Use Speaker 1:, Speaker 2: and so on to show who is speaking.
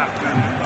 Speaker 1: Amen.